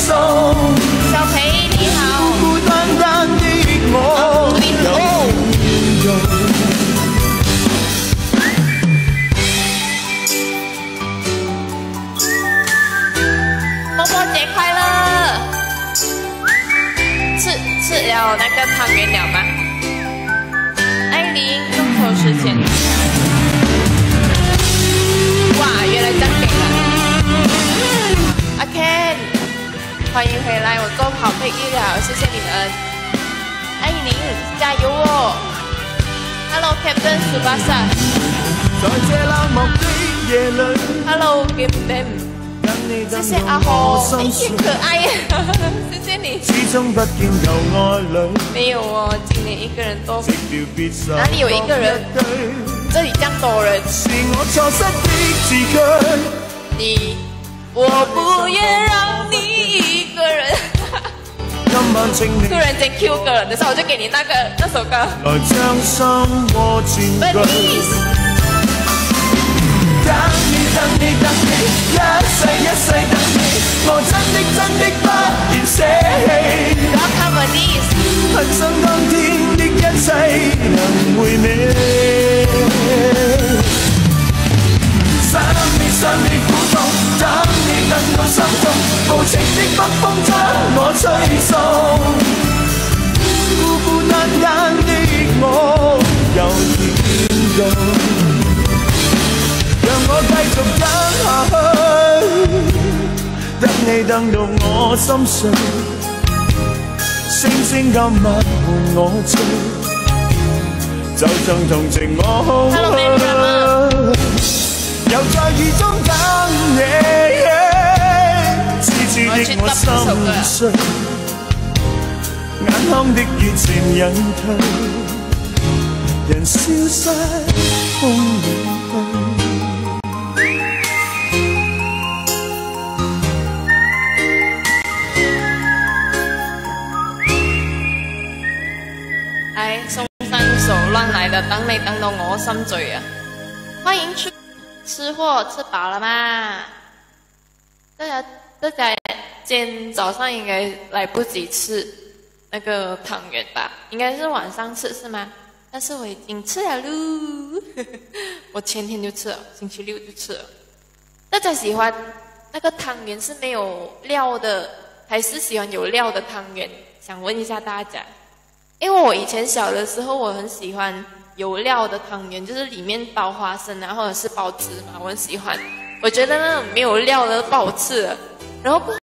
送。小裴你好，孤孤单单的我，有點用。波波节快乐！吃吃了那个汤圆了吗？欢迎回来，我做好配乐了，谢谢你们。艾琳，加油哦！Hello Captain Subasa。在這冷漠的夜里，Hello Kim 等謝謝阿到我紅，哎，心碎，可爱呀，謝謝你。始終不見有哦，今年一个人多寂。寥別愁哪里有一个人各一堆這裡這樣多人，是我錯失的字句。你我不願讓你一個人。今晚請你突然间 Q 歌了，等下我就给你那个那首歌。来将心窩佔據。Bernice，等你等你等你，一世一世等你，我真的真的不願捨棄。不要看 Bernice，恨想當天的一切能回味。想你想你苦痛，等你等到心痛，無情的北風讓我繼續等下去，等你等到我心碎。星星今晚伴我醉，就像同情我空 Hello, man, drama. 又在雨中等你，痴痴的我心碎，眼眶的熱情隱退，人消失風裏飛。來送上一首乱来的，等你等到我心醉啊！欢迎吃吃货，吃饱了吗？大家大家今天早上应该来不及吃那个汤圆吧？应该是晚上吃是吗？但是我已经吃了嚕，我前天就吃了，星期六就吃了。大家喜欢那个汤圆是没有料的，还是喜欢有料的汤圆？想问一下大家。因为我以前小的时候，我很喜欢有料的汤圆，就是里面包花生啊，或者是包芝麻，我很喜欢。我觉得那种没有料的不好吃，然后不